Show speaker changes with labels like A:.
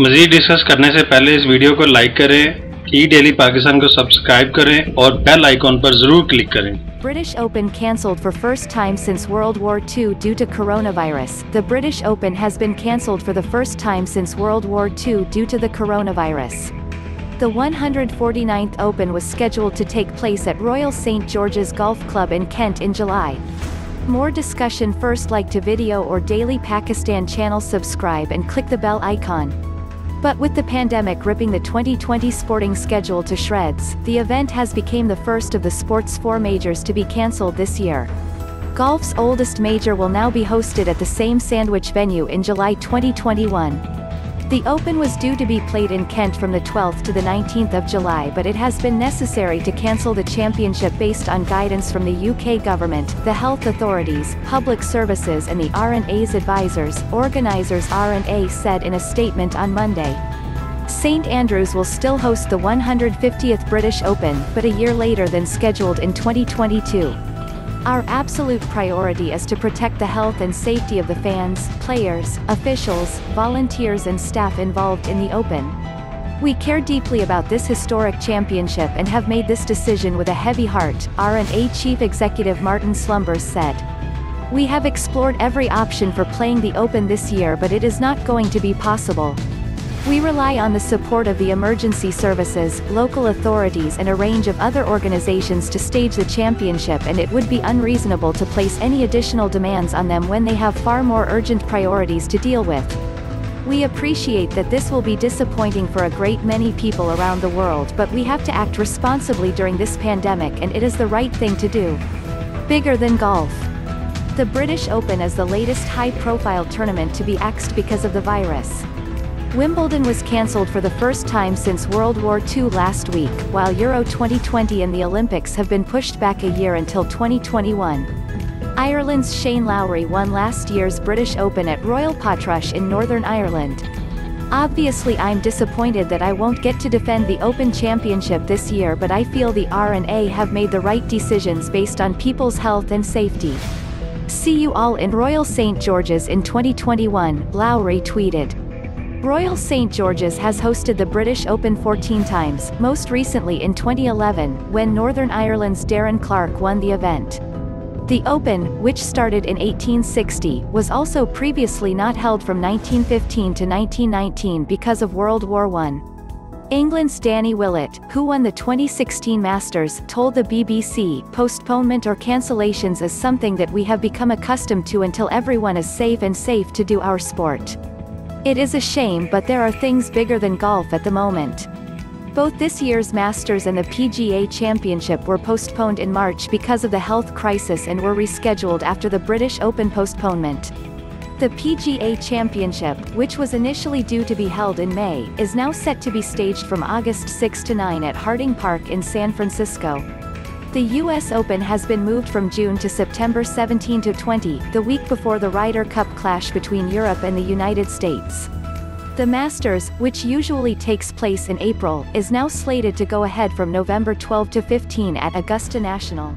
A: मजीद discuss करने से पहले इस वीडियो को लाइक करें ई डेली पाकिस्तान को सब्सक्राइब करें और बेल आइकॉन पर जरूर क्लिक करें
B: British Open cancelled for first time since World War II due to coronavirus. The British Open has been cancelled for the first time since World War II due to the coronavirus. The 149th Open was scheduled to take place at Royal St George's Golf Club in Kent in July. More discussion first like to video or Daily Pakistan channel subscribe and click the bell icon. But with the pandemic ripping the 2020 sporting schedule to shreds, the event has become the first of the sport's four majors to be cancelled this year. Golf's oldest major will now be hosted at the same sandwich venue in July 2021. The Open was due to be played in Kent from the 12th to the 19th of July but it has been necessary to cancel the championship based on guidance from the UK government, the health authorities, public services and the R&A's advisors, organizers R&A said in a statement on Monday. St Andrews will still host the 150th British Open, but a year later than scheduled in 2022. Our absolute priority is to protect the health and safety of the fans, players, officials, volunteers and staff involved in the Open. We care deeply about this historic championship and have made this decision with a heavy heart, R&A Chief Executive Martin Slumbers said. We have explored every option for playing the Open this year but it is not going to be possible. We rely on the support of the emergency services, local authorities and a range of other organizations to stage the championship and it would be unreasonable to place any additional demands on them when they have far more urgent priorities to deal with. We appreciate that this will be disappointing for a great many people around the world but we have to act responsibly during this pandemic and it is the right thing to do. Bigger than golf. The British Open is the latest high-profile tournament to be axed because of the virus. Wimbledon was cancelled for the first time since World War II last week, while Euro 2020 and the Olympics have been pushed back a year until 2021. Ireland's Shane Lowry won last year's British Open at Royal Portrush in Northern Ireland. Obviously I'm disappointed that I won't get to defend the Open Championship this year but I feel the R&A have made the right decisions based on people's health and safety. See you all in Royal St George's in 2021, Lowry tweeted. Royal St George's has hosted the British Open 14 times, most recently in 2011, when Northern Ireland's Darren Clarke won the event. The Open, which started in 1860, was also previously not held from 1915 to 1919 because of World War I. England's Danny Willett, who won the 2016 Masters, told the BBC, postponement or cancellations is something that we have become accustomed to until everyone is safe and safe to do our sport. It is a shame but there are things bigger than golf at the moment. Both this year's Masters and the PGA Championship were postponed in March because of the health crisis and were rescheduled after the British Open postponement. The PGA Championship, which was initially due to be held in May, is now set to be staged from August 6 to 9 at Harding Park in San Francisco. The US Open has been moved from June to September 17 to 20, the week before the Ryder Cup clash between Europe and the United States. The Masters, which usually takes place in April, is now slated to go ahead from November 12 to 15 at Augusta National.